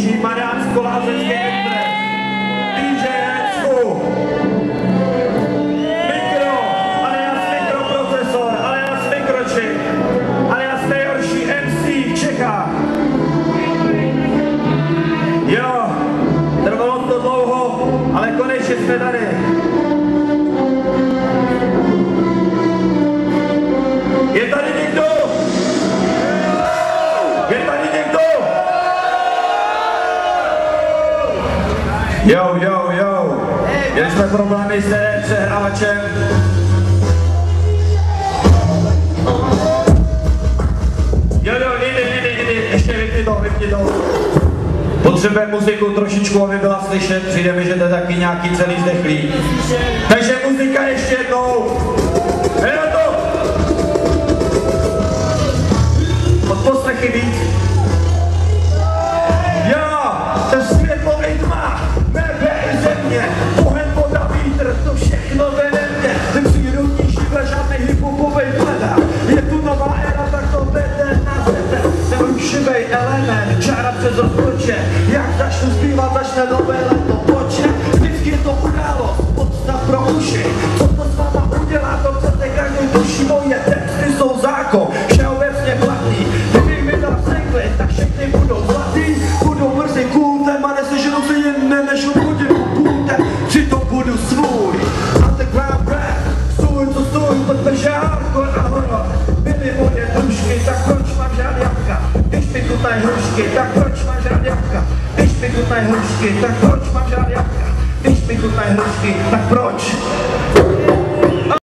blíží Mariánsko z DJ Mikro, mikroprocesor, nejhorší MC. Jo, trvalo to dlouho, ale konečně jsme tady. Jsme problémy s přehrávačem. Jo, jo, jdi, jdi, jdi, ještě vypni to, vypni to. Potřebujeme muziku trošičku, aby byla slyšet, přijde mi, že to je taky nějaký celý zdechlý. Takže muzika ještě jednou. Jde na to! Odposlechy víc. Rušivej element, čára přes rozpoče. Jak začnu zpívat, začne nové leto poče. Vždycky je to událost, podstav pro uši. Co to s váma udělá, to chcete každý duši. Moje texty jsou zákon, všeobecně platný. Kdybych mi dal segly, tak všechny budou zlatý. Budou brzy kultem a neseženou se jen než hodinu kultem. Přitom budu svůj. Underground rap, stůj co stůj, protože hardcore a horor. Byly moje družky, tak Kutaj hrušky, tak proč mám žád jabka? Když mi hrušky, tak proč mám žád jabka? Když mi kutaj hrušky, tak proč?